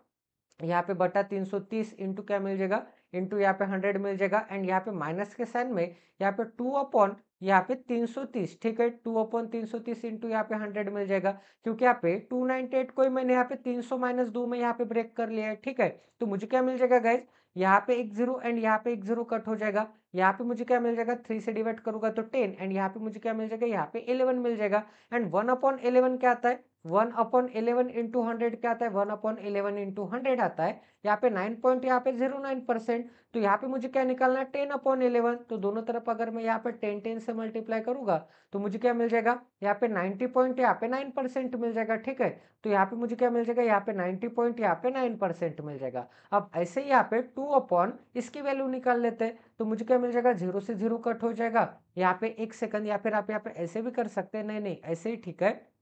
यहाँ पे बटा 330 इंटू क्या मिल जाएगा इंटू यहाँ पे 100 मिल जाएगा एंड यहाँ पे माइनस के साइन में यहाँ पे 2 अपॉन यहाँ पे 330 ठीक है टू अपॉन तीन सौ तीस इंटू यहाँ पे 100 मिल जाएगा क्योंकि यहाँ पे 298 को ही मैंने यहाँ पे 300 माइनस दो में यहाँ पे ब्रेक कर लिया है ठीक है तो मुझे क्या मिल जाएगा गाइज़ यहाँ पे एक ज़ीरो एंड यहाँ पे एक ज़ीरो कट हो जाएगा यहाँ पे मुझे क्या मिल जाएगा थ्री से डिवाइड करूँगा तो टेन एंड यहाँ पे मुझे क्या मिल जाएगा यहाँ पे इलेवन मिल जाएगा एंड वन अपॉन इलेवन क्या आता है one upon eleven into hundred क्या आता है one upon eleven into hundred आता है यहाँ पे नाइन पॉइंट यहाँ पे ज़ीरो नाइन परसेंट तो यहाँ पे मुझे क्या निकालना है टेन अपॉन इलेवन तो दोनों तरफ़ अगर मैं यहाँ पे टेन टेन से मल्टीप्लाई करूँगा तो मुझे क्या मिल जाएगा यहाँ पे नाइन्टी पॉइंट यहाँ पे नाइन परसेंट मिल जाएगा ठीक है तो यहाँ पे मुझे क्या मिल जाएगा यहाँ पे नाइन्टी पॉइंट यहाँ पे नाइन परसेंट मिल जाएगा अब ऐसे ही यहाँ पे टू अपॉन इसकी वैल्यू निकाल लेते हैं तो मुझे क्या मिल जाएगा ज़ीरो से ज़ीरो कट हो जाएगा यहाँ पे एक सेकंड या फिर आप यहाँ पे ऐसे भी कर सकते हैं नहीं नहीं ऐसे ही ठीक है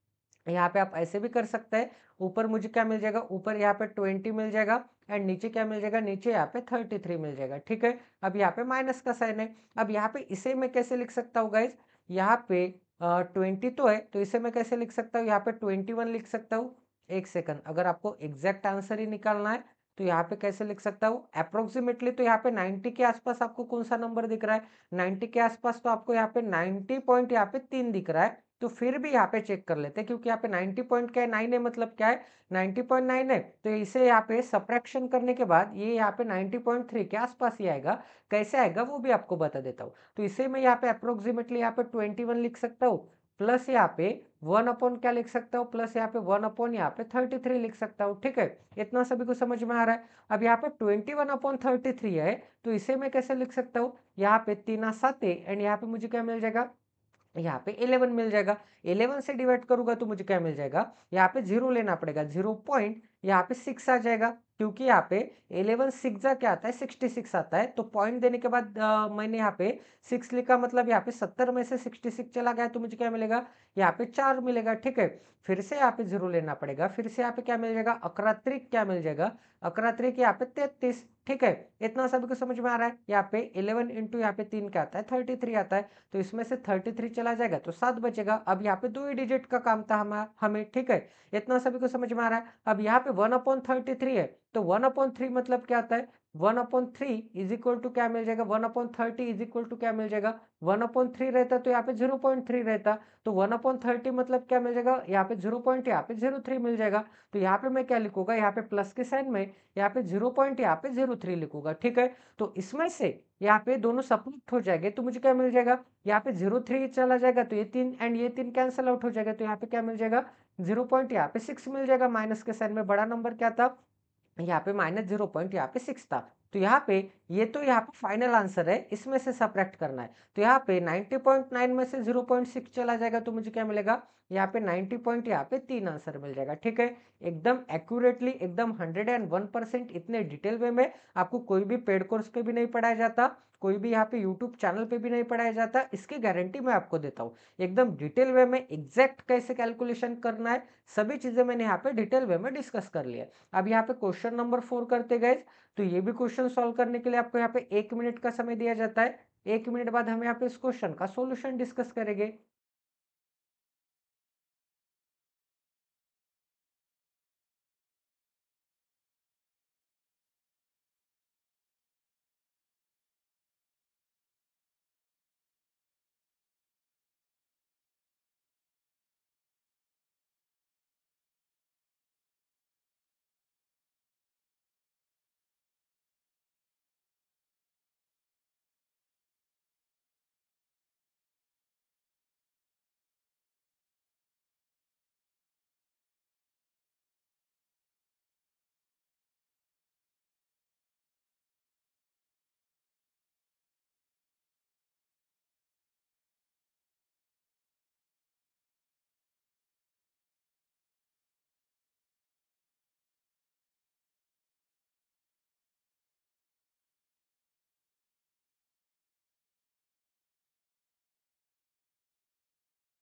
यहाँ पे आप ऐसे भी कर सकते हैं ऊपर मुझे क्या मिल जाएगा ऊपर यहाँ पे ट्वेंटी मिल जाएगा एंड नीचे क्या मिल जाएगा नीचे यहाँ पे थर्टी थ्री मिल जाएगा ठीक है अब यहाँ पे माइनस का साइन है अब यहाँ पे इसे मैं कैसे लिख सकता हूँ गाइज़ यहाँ पे ट्वेंटी तो है तो इसे मैं कैसे लिख सकता हूँ यहाँ पे ट्वेंटी वन लिख सकता हूँ एक सेकंड अगर आपको एग्जैक्ट आंसर ही निकालना है तो यहाँ पे कैसे लिख सकता हूँ अप्रोक्सीमेटली तो यहाँ पे 90 के आसपास आपको कौन सा नंबर दिख रहा है 90 के आसपास तो आपको यहाँ पे 90 पॉइंट यहाँ पे तीन दिख रहा है तो फिर भी यहाँ पे चेक कर लेते हैं क्योंकि यहाँ पे 90 पॉइंट क्या है नाइन है मतलब क्या है 90.9 है तो इसे यहाँ पे सप्रैक्शन करने के बाद ये यहाँ पे 90.3 के आसपास ही आएगा कैसे आएगा वो भी आपको बता देता हूँ तो इसे मैं यहाँ पे अप्रोक्सीमेटली यहाँ पे 21 लिख सकता हूँ प्लस यहाँ पे वन अपॉन क्या लिख सकता हूँ प्लस यहाँ पे वन अपॉन यहाँ पे थर्टी थ्री लिख सकता हूँ ठीक है इतना सभी को समझ में आ रहा है अब यहाँ पे twenty one upon thirty three है तो इसे मैं कैसे लिख सकता हूँ यहाँ पे तीन सात एंड यहाँ पे मुझे क्या मिल जाएगा यहाँ पे 11 मिल जाएगा। 11 से डिवाइड करूँगा तो मुझे क्या मिल जाएगा? यहाँ पे ज़ीरो लेना पड़ेगा, ज़ीरो पॉइंट यहाँ पे सिक्स आ जाएगा। क्योंकि यहाँ पे 11 सिक्स क्या आता है 66 आता है तो पॉइंट देने के बाद आ, मैंने यहाँ पे सिक्स लिखा मतलब यहाँ पे 70 में से 66 चला गया तो मुझे क्या मिलेगा यहाँ पे चार मिलेगा ठीक है फिर से यहाँ पे ज़ीरो लेना पड़ेगा फिर से यहाँ पे क्या मिल जाएगा अकरात्रिक क्या मिल जाएगा अकरात्रिक यहाँ पे तैतीस ठीक है इतना सभी को समझ में आ रहा है यहाँ पे इलेवन इंटू यहाँ पे तीन क्या आता है थर्टी थ्री आता है तो इसमें से थर्टी थ्री चला जाएगा तो सात बचेगा अब यहाँ पे दो ही डिजिट का काम था हमें ठीक है इतना सभी को समझ में आ रहा है अब यहाँ पे वन अपॉन थर्टी थ्री है तो वन अपॉन थ्री मतलब क्या आता है one upon three is equal to क्या मिल जाएगा one upon thirty is equal to क्या मिल जाएगा वन अपॉन थ्री रहता तो यहाँ पे ज़ीरो पॉइंट थ्री रहता तो वन अपॉन थर्टी मतलब क्या मिल जाएगा यहाँ पे ज़ीरो पॉइंट यहाँ पे ज़ीरो थ्री मिल जाएगा तो यहाँ पे मैं क्या लिखूँगा यहाँ पे प्लस के साइन में यहाँ पे ज़ीरो पॉइंट यहाँ पे ज़ीरो थ्री लिखूँगा ठीक है तो इसमें से यहाँ पे दोनों सब्मिट हो जाएँगे तो मुझे क्या मिल जाएगा यहाँ पे ज़ीरो थ्री चला जाएगा तो ये तीन एंड ये तीन कैंसिल आउट हो जाएगा तो यहाँ पे क्या मिल जाएगा ज़ीरो पॉइंट यहाँ पे सिक्स मिल जाएगा माइनस के साइन में बड़ा नंबर क्या था यहाँ पे माइनस ज़ीरो पॉइंट यहाँ पे सिक्स था। तो यहाँ पे, ये तो यहाँ पे फाइनल आंसर है, इसमें से सप्रैक्ट करना है। तो यहाँ पे 90.9 में से 0.6 चला जाएगा तो मुझे क्या मिलेगा? यहाँ पे 90 पॉइंट यहाँ पे तीन आंसर मिल जाएगा, ठीक है? एकदम एक्यूरेटली एकदम 101 परसेंट इतने डिटेल वे में आपको कोई भी पेड कोर्स पे भी नहीं पढ़ाया जाता, कोई भी यहाँ पे यूट्यूब चैनल पे भी नहीं पढ़ाया जाता, इसकी गारंटी मैं आपको देता हूँ। एकदम डिटेल वे में एग्जैक्ट कैसे कैलकुलेशन करना है, सभी चीज़ें मैंने यहाँ पे डिटेल वे में डिस्कस कर लिया अब यहाँ पे क्वेश्चन नंबर फोर करते गए तो ये भी क्वेश्चन सॉल्व करने के लिए आपको यहाँ पे एक मिनट का समय दिया जाता है। एक मिनट बाद हम यहाँ पे इस क्वेश्चन का सोल्यूशन डिस्कस करेंगे।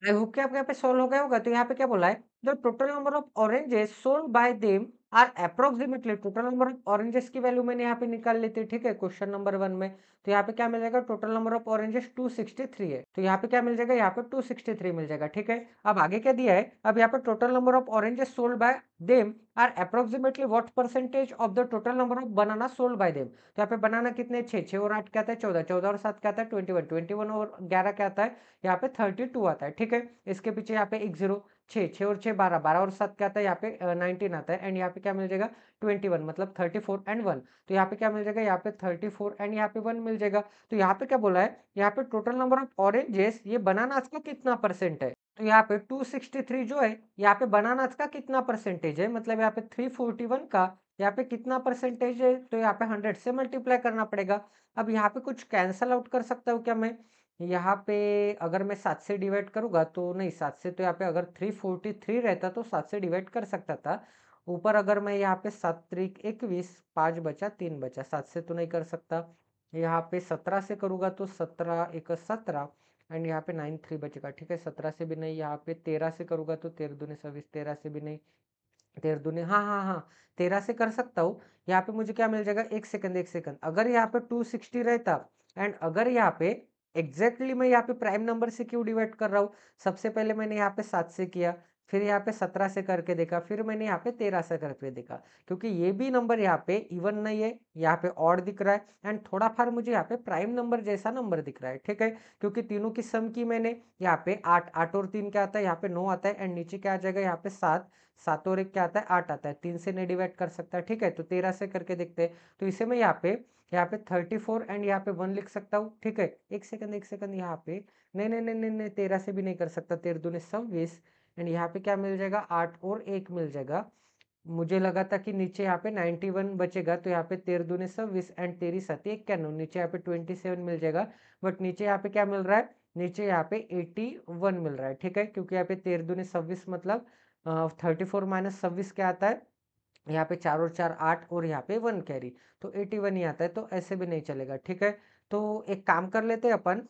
आई होप कि आपके यहाँ पे सॉल्व हो गया होगा? तो यहाँ पे क्या बोला है? The total number of oranges sold by them are approximately total number of oranges की वैल्यू मैंने यहाँ पे निकाल ली थी ठीक है? क्वेश्चन नंबर वन में। तो यहाँ पे क्या मिल जाएगा? टोटल नंबर ऑफ़ ऑरेंजेस 263 है। तो यहाँ पे क्या मिल जाएगा? यहाँ पे 263 मिल जाएगा, ठीक है? अब आगे क्या दिया है? अब यहाँ पे total number of oranges sold by them are approximately what percentage of the total number of banana sold by them तो यहाँ पे बनाना कितने? छह छह और आठ क्या है? चौदह। चौदह और सात क्या है? ट्वेंटी वन और ग्यारह क्या आता है? यहाँ पे थर्टी आता है, ठीक है? इसके पीछे यहाँ पे एक ज़ीरो छः छः और छः बारह बारह और सात क्या आता है यहाँ पे नाइनटीन आता है एंड यहाँ पे क्या मिल जाएगा ट्वेंटी वन मतलब थर्टी फोर एंड वन तो यहाँ पे क्या मिल जाएगा यहाँ पे थर्टी फोर एंड यहाँ पे वन मिल जाएगा तो यहाँ पे क्या बोला है यहाँ पे टोटल नंबर ऑफ़ ऑरेंजेस ये बनानास का कितना परसेंट है तो यहाँ पे 263 जो है यहाँ पे बनानास का कितना परसेंटेज है मतलब यहाँ पे 341 का यहाँ पे कितना परसेंटेज है तो यहाँ पे 100 से मल्टीप्लाई करना पड़ेगा अब यहाँ पे कुछ कैंसल आउट कर सकता हूँ क्या मैं यहाँ पे अगर मैं सात से डिवाइड करूँगा तो नहीं, सात से तो यहाँ पे अगर थ्री फोर्टी थ्री रहता तो सात से डिवाइड कर सकता था। ऊपर अगर मैं यहाँ पे सात त्रिक इक्कीस, पाँच बचा, तीन बचा, सात से तो नहीं कर सकता। यहाँ पे सत्रह से करूँगा तो सत्रह एक सत्रह एंड यहाँ पे नाइन थ्री बचेगा, ठीक है? सत्रह से भी नहीं, यहाँ पे तेरह से करूँगा तो तेरह दूनी छब्बीस, तेरह से भी नहीं, तेरह दूनी हाँ हाँ हाँ तेरह से कर सकता हूँ। यहाँ पे मुझे क्या मिल जाएगा? एक सेकंड एक सेकंड अगर यहाँ पे टू सिक्सटी रहता एंड अगर यहाँ पे एग्जैक्टली exactly मैं यहाँ पे प्राइम नंबर से क्यों डिवाइड कर रहा हूँ सबसे पहले मैंने यहाँ पे सात से किया फिर यहाँ पे सत्रह से करके देखा फिर मैंने यहाँ पे तेरह से करके देखा क्योंकि ये भी नंबर यहाँ पे इवन नहीं है यहाँ पे और दिख रहा है एंड थोड़ा फार मुझे यहाँ पे प्राइम नंबर जैसा नंबर दिख रहा है ठीक है क्योंकि तीनों की सम की मैंने यहाँ पे आठ आठ और तीन क्या आता है यहाँ पे नौ आता है एंड नीचे क्या आ जाएगा यहाँ पे सात सात और एक क्या आता है आठ आता है तीन से नहीं डिवाइड कर सकता है ठीक है तो तेरह से करके देखते हैं तो इसे मैं यहाँ पे यहाँ पे थर्टी फोर एंड यहाँ पे वन लिख सकता हूँ। ठीक है? एक सेकंड एक सेकंड यहाँ पे। नहीं नहीं नहीं नहीं नहीं, तेरह से भी नहीं कर सकता। तेरह दूने छब्बीस एंड यहाँ पे क्या मिल जाएगा? आठ और एक मिल जाएगा। मुझे लगा था कि नीचे यहाँ पे नाइन्टी वन बचेगा तो यहाँ पे तेरह दूने छब्बीस एंड तेरी सती इक्यानवे। नीचे यहाँ पे ट्वेंटी सेवन मिल जाएगा। बट नीचे यहाँ पे क्या मिल रहा है? नीचे यहाँ पे एटी वन मिल रहा है। ठीक है? क्योंकि यहाँ पे तेरह दूने छब्बीस मतलब थर्टी फोर माइनस छब्बीस क्या आता है? यहाँ पे चार और चार आठ और यहाँ पे वन कैरी तो एटी वन ही आता है तो ऐसे भी नहीं चलेगा, ठीक है? तो एक काम कर लेते हैं अपन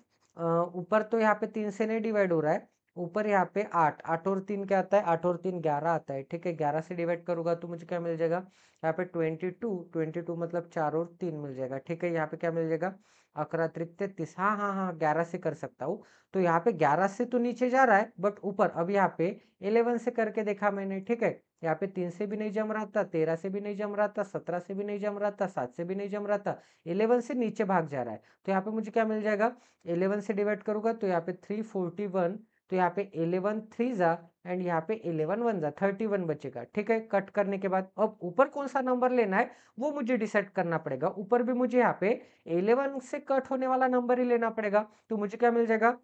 ऊपर तो यहाँ पे तीन से नहीं डिवाइड हो रहा है, ऊपर यहाँ पे आठ आठ और तीन क्या आता है? आठ और तीन ग्यारह आता है, ठीक है? ग्यारह से डिवाइड करूँगा तो मुझे क्या मिल जाएगा? यहाँ पे ट्वेंटी टू ट्वेंटी टू मतलब चार और तीन मिल जाएगा, ठीक है? यहाँ पे क्या मिल जाएगा? अकरा त्रिक तैतीस हाँ हाँ हाँ ग्यारह से कर सकता हूँ। तो यहाँ पे ग्यारह से तो नीचे जा रहा है, बट ऊपर, अब यहाँ पे इलेवन से करके देखा मैंने, ठीक है? यहाँ पे तीन से भी नहीं जम रहा था, तेरह से भी नहीं जम रहा था, सत्रह से भी नहीं जम रहा था, सात से भी नहीं जम रहा था, इलेवन से नीचे भाग जा रहा है। तो यहाँ पे मुझे क्या मिल जाएगा? इलेवन से डिवाइड करूँगा तो यहाँ पे थ्री फोर्टी वन तो यहाँ पे इलेवन थ्री जा एंड यहाँ पे इलेवन वन जा थर्टी वन बचेगा। ठीक है? कट करने के बाद अब ऊपर कौन सा नंबर लेना है? वो मुझे डिसाइड करना पड़ेगा। ऊपर भी मुझे यहाँ पे इलेवन से कट होने वाला नंबर ही लेना पड़ेगा। तो मुझे क्या मिल जाएगा?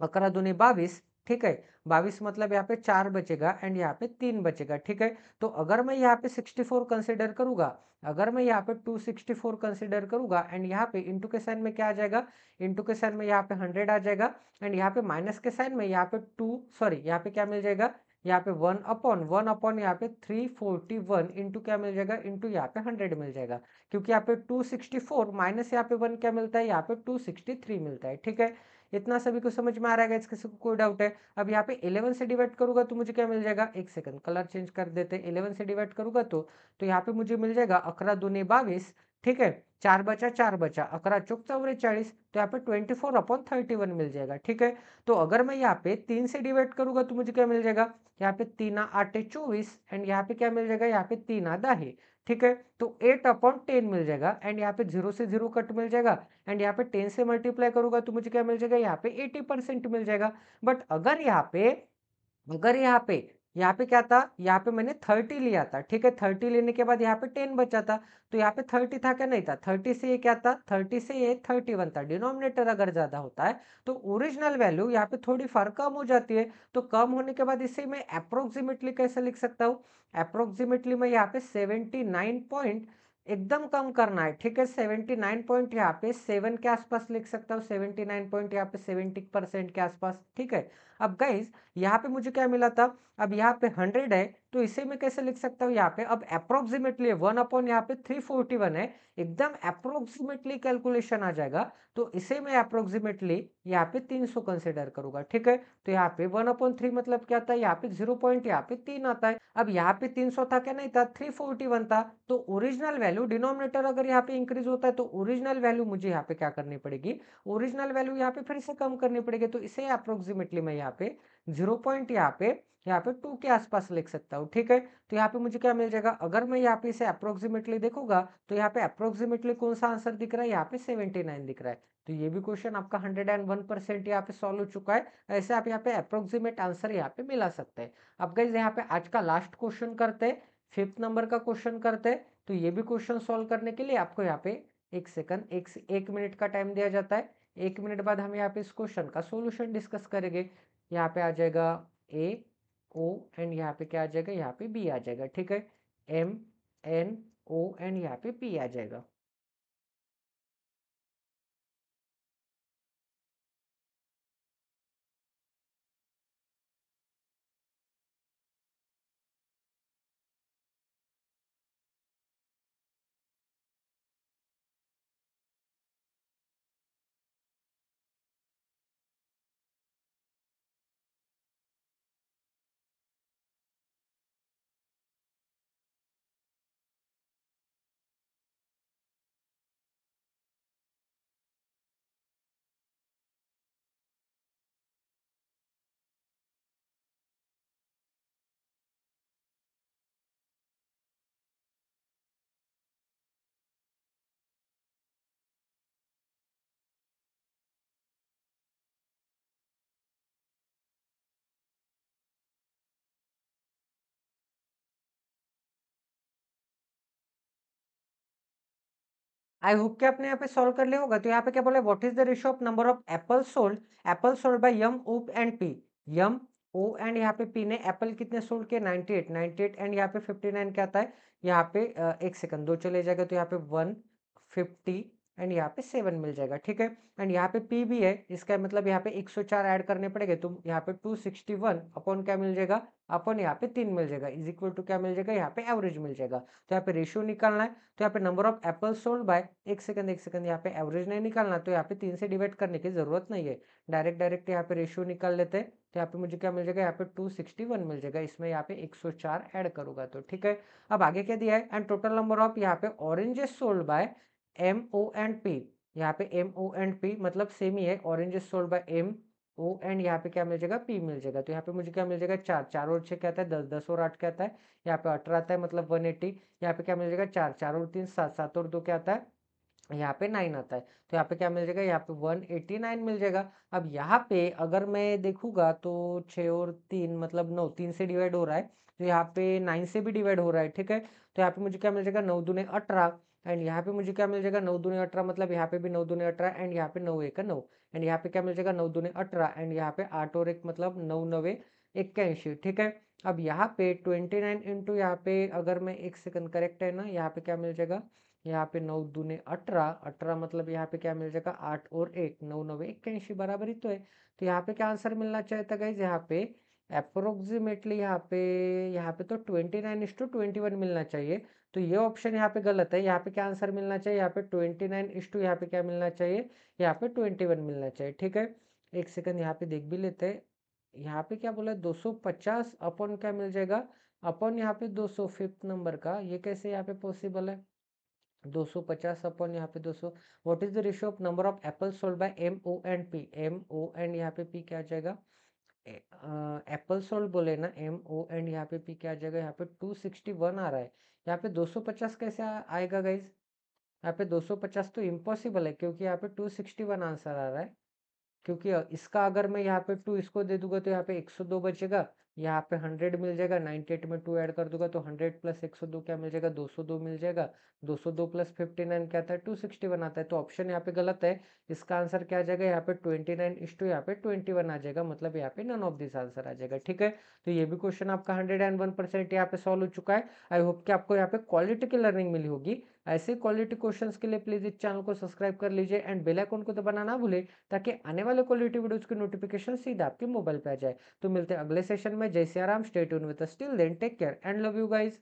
अकरा दूनी बाईस ठीक है बाईस मतलब यहाँ पे चार बचेगा एंड यहाँ पे तीन बचेगा ठीक है तो अगर मैं यहाँ पे सिक्सटी फोर कंसिडर करूँगा अगर मैं यहाँ पे टू सिक्सटी फोर कंसिडर करूँगा एंड यहाँ पे इंटू के साइन में क्या आ जाएगा इंटू के साइन में यहाँ पे हंड्रेड आ जाएगा एंड यहाँ पे माइनस के साइन में यहाँ पे टू सॉरी यहाँ पे क्या मिल जाएगा यहाँ पे वन अपॉन वन अपॉन यहाँ पे थ्री फोर्टी वन इंटू क्या मिल जाएगा इंटू यहाँ पे हंड्रेड मिल जाएगा क्योंकि यहाँ पे टू सिक्सटी फोर माइनस यहाँ पे वन क्या मिलता है यहाँ पे टू सिक्सटी थ्री मिलता है ठीक है इतना सभी को समझ में आ रहा है किसी को कोई डाउट है? अब यहाँ पे इलेवन से डिवाइड करूँगा तो मुझे क्या मिल जाएगा? एक सेकंड कलर चेंज कर देते हैं। इलेवन से डिवाइड करूँगा तो तो यहाँ पे मुझे मिल जाएगा अकरा दूनी बावीस ठीक है? चार बचा चार बचा। अकरा चौक चौरे चालीस तो यहाँ पे twenty four upon thirty one मिल जाएगा, ठीक है? तो अगर मैं यहाँ पे तीन से डिवाइड करूँगा तो मुझे क्या मिल जाएगा? यहाँ पे तीन आटे चौबीस एंड यहाँ पे क्या मिल जाएगा? यहाँ पे तीन आधा है। ठीक है? तो एट अपॉन टेन मिल जाएगा एंड यहाँ पे ज़ीरो से ज़ीरो कट मिल जाएगा एंड यहाँ पे टेन से मल्टीप्लाई करूँगा तो मुझे क्या मिल जाएगा? यहाँ पे एटी परसेंट मिल जाएगा। बट अगर यहाँ पे, अगर यहाँ पे यहाँ पे क्या था? यहाँ पे मैंने थर्टी लिया था, ठीक है? थर्टी लेने के बाद यहाँ पे टेन बचा था तो यहाँ पे थर्टी था क्या? नहीं था। थर्टी से ये क्या था? थर्टी से ये थर्टी वन था। डिनोमिनेटर अगर ज़्यादा होता है तो ओरिजिनल वैल्यू यहाँ पे थोड़ी फार कम हो जाती है तो कम होने के बाद इसे मैं अप्रोक्सीमेटली कैसे लिख सकता हूँ? अप्रोक्सीमेटली मैं यहाँ पे सेवेंटी नाइन पॉइंट एकदम कम करना है, ठीक है? सेवेंटी नाइन पॉइंट यहाँ पे सेवन के आसपास लिख सकता हूँ। सेवेंटी नाइन पॉइंट यहाँ पे सेवेंटी परसेंट के आसपास, ठीक है? अब गाइज़ यहाँ पे मुझे क्या मिला था अब यहाँ पे हंड्रेड है तो इसे मैं कैसे लिख सकता हूँ यहाँ पे अब अप्रोक्सीमेटली वन अपॉन यहाँ पे थ्री फोर्टी वन है एकदम अप्रोक्सीमेटली कैलकुलेशन आ जाएगा तो इसे मैं अप्रोक्सीमेटली यहाँ पे तीन सौ कंसिडर करूँगा ठीक है तो यहाँ पे वन अपॉन थ्री मतलब क्या था यहाँ पे ज़ीरो पॉइंट यहाँ पे तीन आता है अब यहाँ पे तीन सौ था क्या नहीं था थ्री फोर्टी वन था तो ओरिजिनल वैल्यू डिनोमिनेटर अगर यहाँ पे इंक्रीज होता है तो ओरिजिनल वैल्यू मुझे यहाँ पे क्या करनी पड़ेगी ओरिजिनल वैल्यू यहाँ पे फिर से कम करनी पड़ेगी तो इसे अप्रोक्सीमेटली मैं यहाँ पे ज़ीरो पॉइंट यहाँ पे यहाँ पे टू के आसपास लिख सकता हूँ ठीक है तो यहाँ पे मुझे क्या मिल जाएगा अगर मैं यहाँ पे इसे अप्रोक्सीमेटली देखूँगा तो यहाँ पे अप्रोक्सीमेटली कौन सा आंसर दिख रहा है यहाँ पे सेवेंटी नाइन दिख रहा है तो ये भी क्वेश्चन आपका हंड्रेड एंड वन परसेंट यहाँ पे सॉल्व हो चुका है ऐसे आप यहाँ पे अप्रोक्सीमेट आंसर यहाँ पे मिला सकते हैं अब गई यहाँ पे आज का लास्ट क्वेश्चन करते हैं फिफ्थ नंबर का क्वेश्चन करते हैं तो ये भी क्वेश्चन सॉल्व करने के लिए आपको यहाँ पे एक सेकंड एक एक मिनट का टाइम दिया जाता है एक मिनट बाद हम यहाँ पे इस क्वेश्चन का सोल्यूशन डिस्कस करेंगे यहाँ पे आ जाएगा ए ओ एंड यहाँ पे क्या आ जाएगा? यहाँ पे बी आ जाएगा, ठीक है? एम एन ओ एंड यहाँ पे पी आ जाएगा। आई होप कि आपने यहाँ पे सॉल्व कर लिया होगा। तो यहाँ पे क्या बोला what is the ratio of number of apple sold apple sold by M O and P M O and यहाँ पे पी ने एप्पल कितने सोल्ड किए? 98 98 एंड यहाँ पे 59 क्या आता है? यहाँ पे एक सेकंड दो चले जाएगा तो यहाँ पे 150 एंड यहाँ पे सेवन मिल जाएगा ठीक है एंड यहाँ पे पी भी है इसका मतलब यहाँ पे 104 ऐड करने पड़ेंगे तो यहाँ पे 261 अपॉन क्या मिल जाएगा अपन यहाँ पे तीन मिल जाएगा इज़ इक्वल टू क्या मिल जाएगा यहाँ पे एवरेज मिल जाएगा तो यहाँ पे रेशियो निकालना है तो यहाँ पे number of apple sold by एक सेकंड एक सेकंड यहाँ पे एवरेज नहीं निकालना तो यहाँ पे तीन से डिवाइड करने की ज़रूरत नहीं है डायरेक्ट डायरेक्ट यहाँ पे रेशियो निकाल लेते हैं तो यहाँ पे मुझे क्या मिल जाएगा यहाँ पे टू सिक्सटी वन मिल जाएगा इसमें यहाँ पे एक सौ चार ऐड करूँगा तो ठीक है अब आगे क्या दिया है एंड टोटल नंबर ऑफ़ यहाँ पे oranges sold by M O and P यहाँ पे एम ओ एंड पी मतलब सेम ही है orange is sold by M O and यहाँ पे क्या मिल जाएगा पी मिल जाएगा तो यहाँ पे मुझे क्या मिल जाएगा चार चार और छः क्या आता है दस दस और आठ क्या आता है यहाँ पे अठारह आता है मतलब वन एट्टी यहाँ पे क्या मिल जाएगा चार चार और तीन सात सात और दो क्या आता है यहाँ पे नाइन आता है तो यहाँ पे क्या मिल जाएगा यहाँ पे वन एट्टी नाइन मिल जाएगा अब यहाँ पे अगर मैं देखूँगा तो छः और तीन मतलब नौ तीन से डिवाइड हो रहा है तो यहाँ पे नाइन से भी डिवाइड हो रहा है ठीक है तो यहाँ पे मुझे क्या मिल जाएगा नौ दूने अठारह एंड यहाँ पे मुझे क्या मिल जाएगा नौ दूनी अठारह मतलब यहाँ पे भी नौ दूनी अठारह एंड यहाँ पे नौ एक नौ एंड यहाँ पे क्या मिल जाएगा नौ दूनी अठारह एंड यहाँ पे आठ और एक मतलब नौ नवे इक्यासी ठीक है अब यहाँ पे ट्वेंटी नाइन इंटू यहाँ पे अगर मैं एक सेकंड करेक्ट है ना यहाँ पे क्या मिल जाएगा यहाँ पे नौ दूने अठारह अठारह मतलब यहाँ पे क्या मिल जाएगा आठ और एक नौ नवे इक्यासी बराबर ही तो है तो यहाँ पे क्या आंसर मिलना चाहिए था गाइज़ यहाँ पे अप्रोक्सीमेटली यहाँ पे यहाँ पे तो twenty nine is to twenty one मिलना चाहिए तो ये ऑप्शन यहाँ पे गलत है यहाँ पे क्या आंसर मिलना चाहिए यहाँ पे ट्वेंटी नाइन इस टू यहाँ पे क्या मिलना चाहिए यहाँ पे ट्वेंटी वन मिलना चाहिए ठीक है एक सेकंड यहाँ पे देख भी लेते हैं यहाँ पे क्या बोला दो सौ पचास अपॉन क्या मिल जाएगा अपॉन यहाँ पे दो सौ फिफ्थ नंबर का ये कैसे यहाँ पे पॉसिबल है दो सौ पचास अपॉन यहाँ पे दो सौ what is the ratio of number of apple sold by M O and P M O and यहाँ पे पी क्या आ जाएगा एप्पल सोल्ट बोले ना एम ओ एंड यहाँ पे पी क्या आ जाएगा? यहाँ पे टू सिक्सटी वन आ रहा है। यहाँ पे दो सौ पचास कैसे आ, आएगा गाइज़ यहाँ पे दो सौ पचास तो इम्पॉसिबल है क्योंकि यहाँ पे टू सिक्सटी वन आंसर आ रहा है। क्योंकि इसका अगर मैं यहाँ पे टू इसको दे दूँगा तो यहाँ पे एक सौ दो बचेगा। यहाँ पे हंड्रेड मिल जाएगा नाइन्टी एट में टू ऐड कर दूँगा तो हंड्रेड प्लस एक सौ दो क्या मिल जाएगा? दो सौ दो मिल जाएगा। दो सौ दो प्लस फिफ्टी नाइन क्या है टू सिक्सटी वन आता है। तो ऑप्शन यहाँ पे गलत है। इसका आंसर क्या आ जाएगा? यहाँ पे ट्वेंटी नाइन इस टू यहाँ पे ट्वेंटी वन आ जाएगा। मतलब यहाँ पे नन ऑफ़ दिस आंसर आ जाएगा। ठीक है? तो ये भी क्वेश्चन आपका हंड्रेड एंड वन परसेंट यहाँ पे सॉल्व हो चुका है। आई होप कि आपको यहाँ पे क्वालिटी की लर्निंग मिली होगी। ऐसे क्वालिटी क्वेश्चंस के लिए प्लीज़ इस चैनल को सब्सक्राइब कर लीजिए एंड बेल आइकन को दबाना ना भूले, ताकि आने वाले क्वालिटी वीडियोस की नोटिफिकेशन सीधा आपके मोबाइल पे आ जाए। तो मिलते हैं अगले सेशन में। जय Siyaram state stay tune with still then take care and love you guys